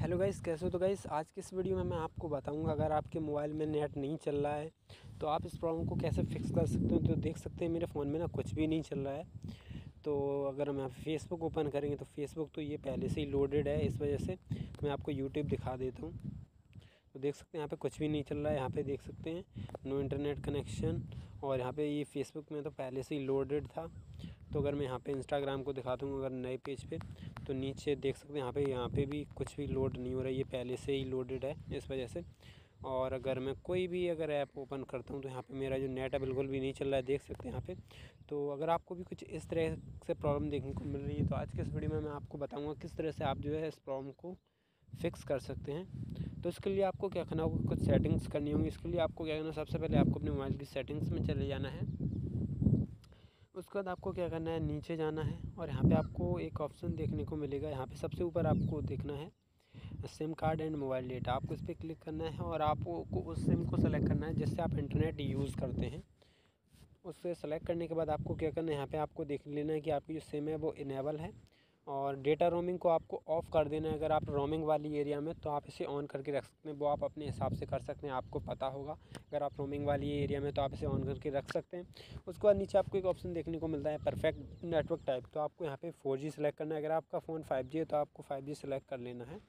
Hello guys, कैसे हो? तो गाइस, आज की इस वीडियो में मैं आपको बताऊँगा, अगर आपके मोबाइल में नेट नहीं चल रहा है तो आप इस प्रॉब्लम को कैसे फिक्स कर सकते हो? तो देख सकते हैं, मेरे फ़ोन में ना कुछ भी नहीं चल रहा है। तो अगर हम फेसबुक ओपन करेंगे तो फेसबुक तो ये पहले से ही लोडेड है, इस वजह से मैं आपको यूट्यूब दिखा देता हूँ। तो देख सकते हैं, यहाँ पे कुछ भी नहीं चल रहा है। यहाँ पे देख सकते हैं नो इंटरनेट कनेक्शन और यहाँ पे ये फेसबुक में तो पहले से ही लोडेड था। तो अगर मैं यहाँ पे इंस्टाग्राम को दिखा हूँ अगर नए पेज पे तो नीचे देख सकते हैं, यहाँ पे यहाँ पे भी कुछ भी लोड नहीं हो रहा है। ये पहले से ही लोडेड है इस वजह से। और अगर मैं कोई भी अगर ऐप ओपन करता हूँ तो यहाँ पे मेरा जो नेट है, बिल्कुल भी नहीं चल रहा है। देख सकते हैं यहाँ पे। तो अगर आपको भी कुछ इस तरह से प्रॉब्लम देखने को मिल रही है तो आज के इस वीडियो में मैं आपको बताऊँगा किस तरह से आप जो है इस प्रॉब्लम को फिक्स कर सकते हैं। तो इसके लिए आपको क्या करना होगा, कुछ सेटिंग्स करनी होंगी। इसके लिए आपको क्या करना, सबसे पहले आपको अपने मोबाइल की सेटिंग्स में चले जाना है। उसके बाद आपको क्या करना है, नीचे जाना है और यहाँ पे आपको एक ऑप्शन देखने को मिलेगा। यहाँ पे सबसे ऊपर आपको देखना है SIM card and mobile data आपको इस पर क्लिक करना है और आपको उस सिम को सेलेक्ट करना है जिससे आप इंटरनेट यूज़ करते हैं। उससे सेलेक्ट करने के बाद आपको क्या करना है, यहाँ पे आपको देख लेना है कि आपकी जो सिम है वो इनेबल है। और डेटा रोमिंग को आपको ऑफ़ कर देना है। अगर आप रोमिंग वाली एरिया में तो आप इसे ऑन करके रख सकते हैं। वो आप अपने हिसाब से कर सकते हैं, आपको पता होगा। अगर आप रोमिंग वाली एरिया में तो आप इसे ऑन करके रख सकते हैं। उसके बाद नीचे आपको एक ऑप्शन देखने को मिलता है परफेक्ट नेटवर्क टाइप तो आपको यहाँ पर फोर जी सेलेक्ट करना है। अगर आपका फ़ोन फाइव जी है तो आपको फाइव जी सेलेक्ट कर लेना है।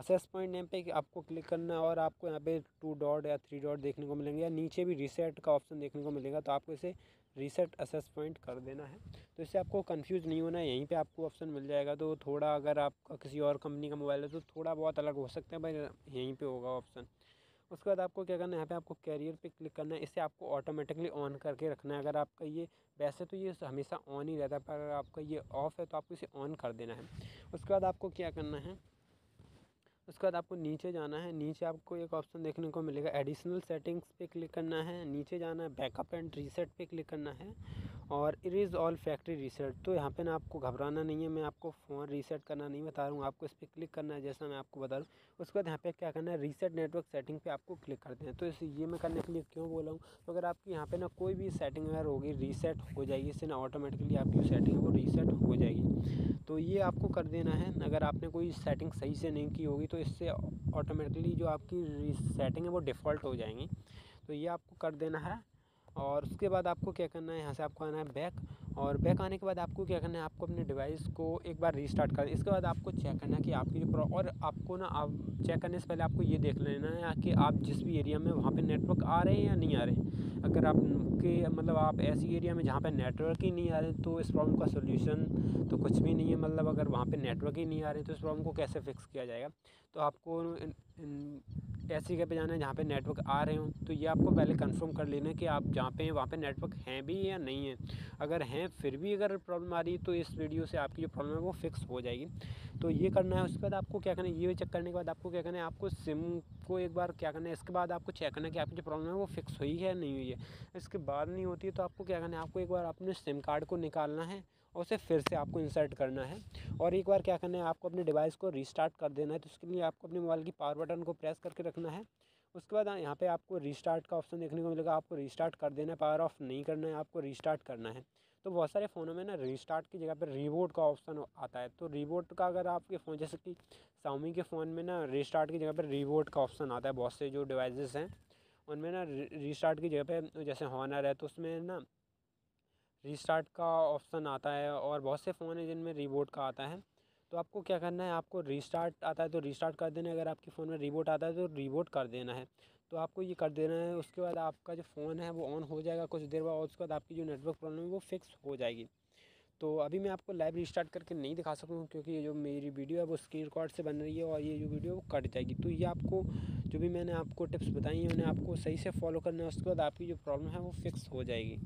असेस पॉइंट नेम पे आपको क्लिक करना है और आपको यहाँ पे टू डॉट या थ्री डॉट देखने को मिलेंगे या नीचे भी रीसेट का ऑप्शन देखने को मिलेगा तो आपको इसे रीसेट असेस पॉइंट कर देना है। तो इससे आपको कंफ्यूज नहीं होना है, यहीं पे आपको ऑप्शन मिल जाएगा। तो थोड़ा अगर आपका किसी और कंपनी का मोबाइल है तो थोड़ा बहुत अलग हो सकता है भाई यहीं पर होगा ऑप्शन उसके बाद आपको क्या करना है, यहाँ पे आपको कैरियर पे क्लिक करना है। इसे आपको ऑटोमेटिकली ऑन करके रखना है। अगर आपका ये, वैसे तो ये हमेशा ऑन ही रहता है, पर अगर आपका ये ऑफ़ है तो आपको इसे ऑन कर देना है। उसके बाद आपको क्या करना है उसके बाद आपको नीचे जाना है। नीचे आपको एक ऑप्शन देखने को मिलेगा। एडिशनल सेटिंग्स पे क्लिक करना है। नीचे जाना है। बैकअप एंड रीसेट पे क्लिक करना है। और इरेज ऑल फैक्ट्री रीसेट तो यहाँ पे ना आपको घबराना नहीं है। मैं आपको फ़ोन रीसेट करना नहीं बता रहा हूँ। आपको इस पर क्लिक करना है जैसा मैं आपको बता रहा हूँ। उसके बाद यहाँ पे क्या करना है? रीसेट नेटवर्क सेटिंग पे आपको क्लिक करते हैं। तो इस ये मैं करने के लिए क्यों बोला हूँ? तो अगर आपकी यहाँ पे ना कोई भी सेटिंग अगर होगी रीसेट हो जाएगी। इससे ना ऑटोमेटिकली आपकी सेटिंग वो रीसेट हो जाएगी। तो ये आपको कर देना है। अगर आपने कोई सेटिंग सही से नहीं की होगी तो इससे ऑटोमेटिकली जो आपकी सेटिंग है वो डिफ़ॉल्ट हो जाएँगी। तो ये आपको कर देना है और उसके बाद आपको क्या करना है? यहाँ से आपको आना है बैक और बैक आने के बाद आपको क्या करना है, आपको अपने डिवाइस को एक बार रीस्टार्ट कर इसके बाद आपको चेक करना है कि आपकी जो और आपको ना, आप चेक करने से पहले आपको ये देख लेना है कि आप जिस भी एरिया में वहाँ पे नेटवर्क आ रहे हैं या नहीं आ रहे हैं। अगर आप के मतलब आप ऐसी एरिया में जहाँ पे नेटवर्क ही नहीं आ रहे तो इस प्रॉब्लम का सोल्यूशन तो कुछ भी नहीं है। मतलब अगर वहाँ पर नेटवर्क ही नहीं आ रहे तो इस प्रॉब्लम को कैसे फिक्स किया जाएगा? तो आपको ऐसी जगह पे जाना है जहाँ पे नेटवर्क आ रहे हों। तो ये आपको पहले कंफर्म कर लेना है कि आप जहाँ पे हैं, वहाँ पे नेटवर्क हैं भी या नहीं है। अगर हैं फिर भी अगर प्रॉब्लम आ रही है तो इस वीडियो से आपकी जो प्रॉब्लम है, वो फिक्स हो जाएगी। तो ये करना है, उसके बाद आपको क्या करना है, ये चेक करने के बाद आपको क्या करना है, आपको सिम को एक बार क्या करना है, इसके बाद आपको चेक करना है कि आपकी जो प्रॉब्लम है, वो फिक्स हुई है नहीं हुई है। इसके बाद नहीं होती है तो आपको क्या करना है, आपको एक बार अपने सिम कार्ड को निकालना है और उसे फिर से आपको इंसर्ट करना है। और एक बार क्या करना है, आपको अपने डिवाइस को रिस्टार्ट कर देना है तो उसके लिए आपको अपने मोबाइल की पावर बटन को प्रेस करके रखना है। उसके बाद यहाँ पे आपको रीस्टार्ट का ऑप्शन देखने को मिलेगा, आपको रीस्टार्ट कर देना है, पावर ऑफ़ नहीं करना है, आपको रीस्टार्ट करना है। तो बहुत सारे फ़ोनों में ना रीस्टार्ट की जगह पर रिबोट का ऑप्शन आता है। तो रिबोट का अगर आपके फ़ोन जैसे कि साउमी के फ़ोन में ना रीस्टार्ट की जगह पर रिबोट का ऑप्शन आता है, बहुत से जो डिवाइसेस हैं, उनमें ना रीस्टार्ट की जगह पर जैसे हॉनर है तो उसमें ना रीस्टार्ट का ऑप्शन आता है और बहुत से फ़ोन हैं जिनमें रिबोट का आता है। तो आपको क्या करना है? आपको रीस्टार्ट आता है तो रीस्टार्ट कर देना है। अगर आपके फ़ोन में रिबोट आता है तो रिबोट कर देना है। तो आपको ये कर देना है। उसके बाद आपका जो फ़ोन है वो ऑन हो जाएगा कुछ देर बाद उसके बाद आपकी जो नेटवर्क प्रॉब्लम है वो फिक्स हो जाएगी। तो अभी मैं आपको लाइव रिस्टार्ट करके नहीं दिखा सकूँ क्योंकि ये जो मेरी वीडियो है वो स्क्रीन रिकॉर्ड से बन रही है और ये जो वीडियो वो कट जाएगी। तो ये आपको जो भी मैंने आपको टिप्स बताई हैं, उन्हें आपको सही से फॉलो करना है। उसके बाद आपकी जो प्रॉब्लम है वो फिक्स हो जाएगी।